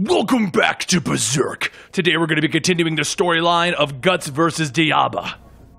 Welcome back to Berserk. Today we're going to be continuing the storyline of Guts versus Daiba.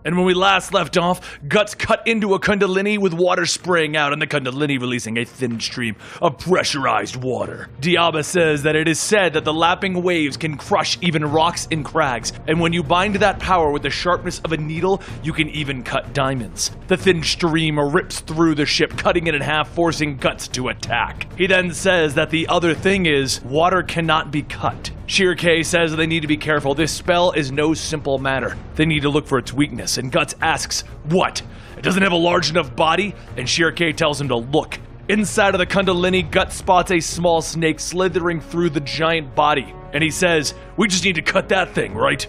And when we last left off, Guts cut into a Kundalini with water spraying out and the Kundalini releasing a thin stream of pressurized water. Daiba says that it is said that the lapping waves can crush even rocks and crags, and when you bind that power with the sharpness of a needle, you can even cut diamonds. The thin stream rips through the ship, cutting it in half, forcing Guts to attack. He then says that the other thing is, water cannot be cut. Schierke says they need to be careful. This spell is no simple matter. They need to look for its weakness. And Guts asks, What? It doesn't have a large enough body? And Schierke tells him to look. Inside of the Kundalini, Guts spots a small snake slithering through the giant body. And he says, We just need to cut that thing, right?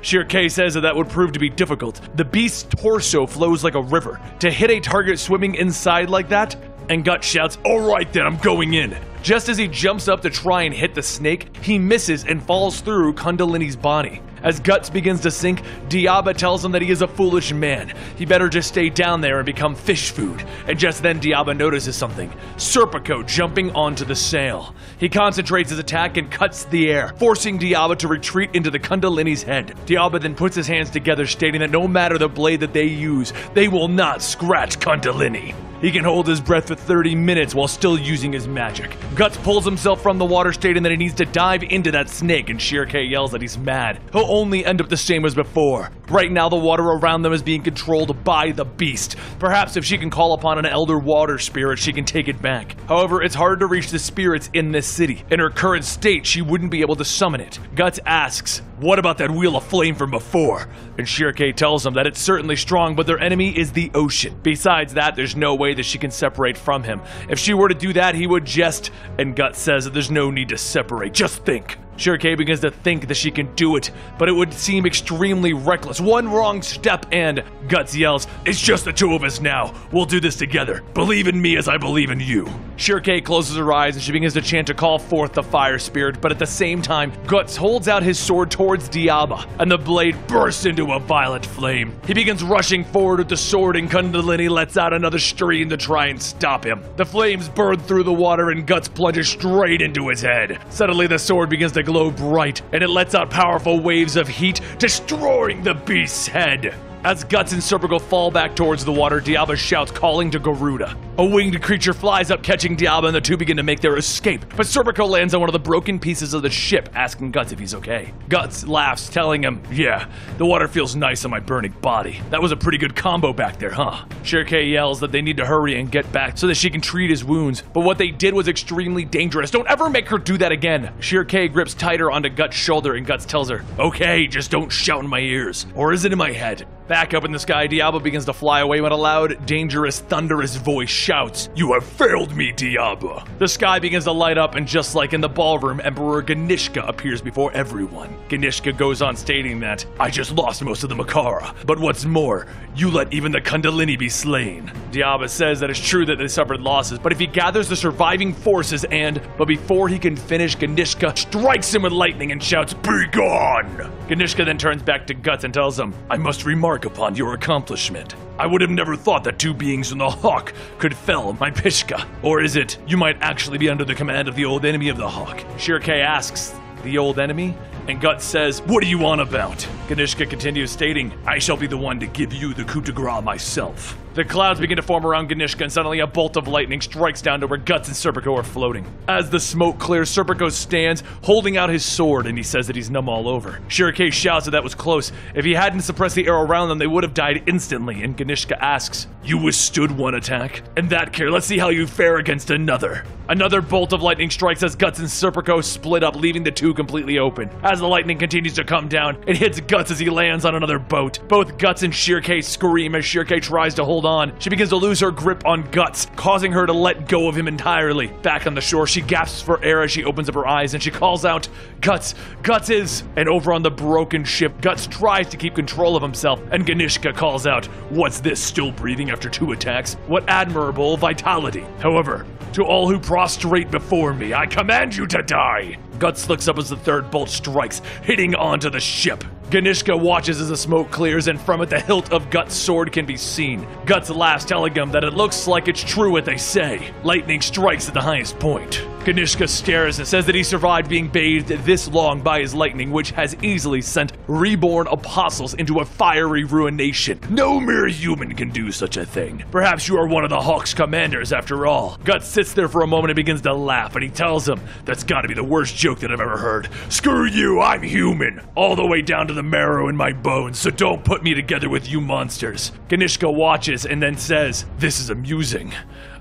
Schierke says that that would prove to be difficult. The beast's torso flows like a river. To hit a target swimming inside like that, and Guts shouts, Alright then, I'm going in. Just as he jumps up to try and hit the snake, he misses and falls through Kundalini's body. As Guts begins to sink, Daiba tells him that he is a foolish man. He better just stay down there and become fish food. And just then, Daiba notices something Serpico jumping onto the sail. He concentrates his attack and cuts the air, forcing Daiba to retreat into the Kundalini's head. Daiba then puts his hands together, stating that no matter the blade that they use, they will not scratch Kundalini. He can hold his breath for 30 minutes while still using his magic. Guts pulls himself from the water, stating that he needs to dive into that snake, and Schierke yells that he's mad. He'll only end up the same as before. Right now, the water around them is being controlled by the beast. Perhaps if she can call upon an elder water spirit, she can take it back. However, it's hard to reach the spirits in this city. In her current state, she wouldn't be able to summon it. Guts asks, What about that wheel of flame from before? And Schierke tells him that it's certainly strong, but their enemy is the ocean. Besides that, there's no way that she can separate from him. If she were to do that, he would just. And Gut says that there's no need to separate. Just think. Schierke begins to think that she can do it, but it would seem extremely reckless. One wrong step and Guts yells, It's just the two of us now. We'll do this together. Believe in me as I believe in you. Schierke closes her eyes and she begins to chant to call forth the fire spirit, but at the same time, Guts holds out his sword towards Daiba, and the blade bursts into a violet flame. He begins rushing forward with the sword, and Kundalini lets out another stream to try and stop him. The flames burn through the water, and Guts plunges straight into his head. Suddenly, the sword begins to glow bright, and it lets out powerful waves of heat, destroying the beast's head. As Guts and Serpico fall back towards the water, Daiba shouts, calling to Garuda. A winged creature flies up, catching Daiba, and the two begin to make their escape. But Serpico lands on one of the broken pieces of the ship, asking Guts if he's okay. Guts laughs, telling him, Yeah, the water feels nice on my burning body. That was a pretty good combo back there, huh? Schierke yells that they need to hurry and get back so that she can treat his wounds. But what they did was extremely dangerous. Don't ever make her do that again. Schierke grips tighter onto Guts' shoulder, and Guts tells her, Okay, just don't shout in my ears. Or is it in my head? Back up in the sky, Diablo begins to fly away when a loud, dangerous, thunderous voice shouts, You have failed me, Diablo! The sky begins to light up, and just like in the ballroom, Emperor Ganishka appears before everyone. Ganishka goes on stating that, I just lost most of the Makara, but what's more, you let even the Kundalini be slain. Daiba says that it's true that they suffered losses, but if he gathers the surviving forces and, but before he can finish, Ganishka strikes him with lightning and shouts, Be gone! Ganishka then turns back to Guts and tells him, I must remark upon your accomplishment. I would have never thought that two beings in the Hawk could fell my Pishka. Or is it, you might actually be under the command of the old enemy of the Hawk? Schierke asks, the old enemy? And Gut says, What are you on about? Ganishka continues stating, I shall be the one to give you the coup de grace myself. The clouds begin to form around Ganishka, and suddenly a bolt of lightning strikes down to where Guts and Serpico are floating. As the smoke clears, Serpico stands, holding out his sword, and he says that he's numb all over. Schierke shouts that that was close. If he hadn't suppressed the air around them, they would have died instantly, and Ganishka asks, You withstood one attack? And that care, let's see how you fare against another. Another bolt of lightning strikes as Guts and Serpico split up, leaving the two completely open. As the lightning continues to come down, it hits Guts as he lands on another boat. Both Guts and Schierke scream as Schierke tries to hold on. She begins to lose her grip on Guts, causing her to let go of him entirely. Back on the shore, she gasps for air as she opens up her eyes and she calls out, Guts, Guts is. And over on the broken ship, Guts tries to keep control of himself, and Ganishka calls out, What's this, still breathing after two attacks? What admirable vitality. However, to all who prostrate before me, I command you to die. Guts looks up as the third bolt strikes, hitting onto the ship. Ganishka watches as the smoke clears, and from it, the hilt of Guts' sword can be seen. Guts laughs, telling him that it looks like it's true what they say. Lightning strikes at the highest point. Ganishka stares and says that he survived being bathed this long by his lightning, which has easily sent reborn apostles into a fiery ruination. No mere human can do such a thing. Perhaps you are one of the Hawk's commanders after all. Guts sits there for a moment and begins to laugh, and he tells him, That's gotta be the worst joke that I've ever heard. Screw you, I'm human. All the way down to the marrow in my bones, so don't put me together with you monsters. Ganishka watches and then says, This is amusing.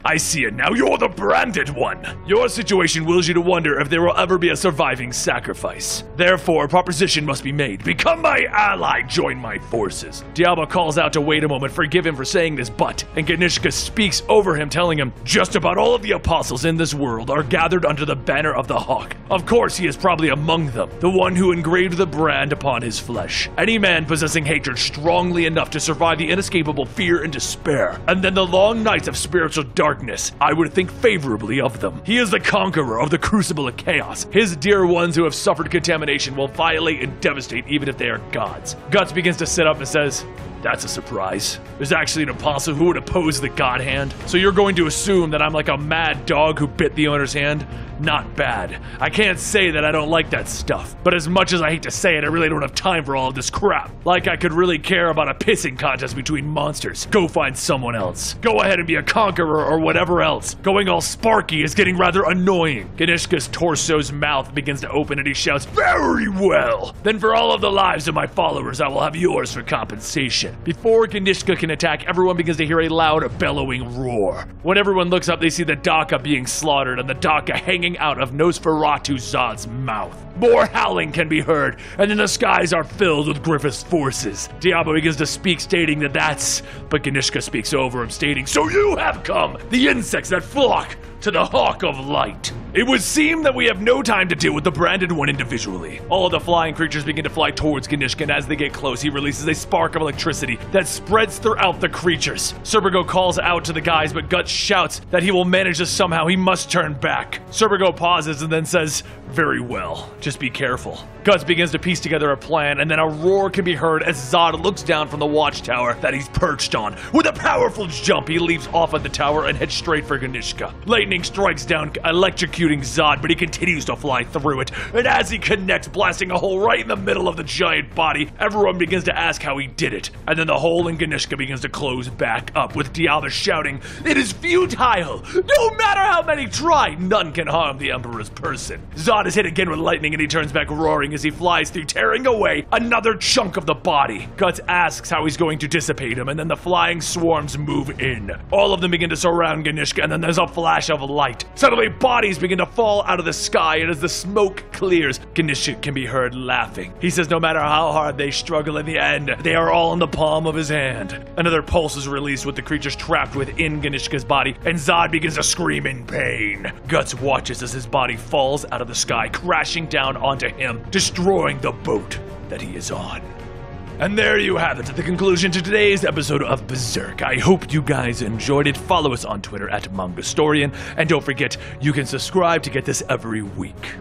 I see it now. You're the branded one. Your situation wills you to wonder if there will ever be a surviving sacrifice. Therefore, a proposition must be made. Become my ally. Join my forces. Diablo calls out to wait a moment, forgive him for saying this, but, and Ganishka speaks over him, telling him, just about all of the apostles in this world are gathered under the banner of the Hawk. Of course, he is probably among them, the one who engraved the brand upon his flesh. Any man possessing hatred strongly enough to survive the inescapable fear and despair, and then the long nights of spiritual darkness darkness, I would think favorably of them. He is the conqueror of the crucible of chaos. His dear ones who have suffered contamination will violate and devastate even if they are gods. Guts begins to sit up and says, that's a surprise. There's actually an apostle who would oppose the God hand. So you're going to assume that I'm like a mad dog who bit the owner's hand? Not bad. I can't say that I don't like that stuff, but as much as I hate to say it, I really don't have time for all of this crap. Like I could really care about a pissing contest between monsters. Go find someone else. Go ahead and be a conqueror or whatever else. Going all sparky is getting rather annoying. Ganishka's torso's mouth begins to open and he shouts, Very well! Then for all of the lives of my followers, I will have yours for compensation. Before Ganishka can attack, everyone begins to hear a loud, bellowing roar. When everyone looks up, they see the Daka being slaughtered and the Daka hanging out of Nosferatu Zodd's mouth. More howling can be heard, and then the skies are filled with Griffith's forces. Diablo begins to speak, stating that that's. But Ganishka speaks over him, stating, So you have come, the insects that flock to the Hawk of Light. It would seem that we have no time to deal with the branded one individually. All of the flying creatures begin to fly towards Ganishka, and as they get close, he releases a spark of electricity that spreads throughout the creatures. Serpico calls out to the guys, but Guts shouts that he will manage this somehow. He must turn back. Serpico pauses and then says, Very well, just be careful. Guts begins to piece together a plan, and then a roar can be heard as Zodd looks down from the watchtower that he's perched on. With a powerful jump, he leaps off of the tower and heads straight for Ganishka. Lightning strikes down, Zodd, but he continues to fly through it. And as he connects, blasting a hole right in the middle of the giant body, everyone begins to ask how he did it. And then the hole in Ganishka begins to close back up, with Diablo shouting, It is futile! No matter how many try, none can harm the Emperor's person. Zodd is hit again with lightning, and he turns back roaring as he flies through, tearing away another chunk of the body. Guts asks how he's going to dissipate him, and then the flying swarms move in. All of them begin to surround Ganishka, and then there's a flash of light. Suddenly, bodies begin to fall out of the sky, and as the smoke clears, Ganishka can be heard laughing. He says no matter how hard they struggle in the end, they are all in the palm of his hand. Another pulse is released with the creatures trapped within Ganishka's body, and Zodd begins to scream in pain. Guts watches as his body falls out of the sky, crashing down onto him, destroying the boat that he is on. And there you have it, the conclusion to today's episode of Berserk. I hope you guys enjoyed it. Follow us on Twitter at Mangastorian, and don't forget, you can subscribe to get this every week.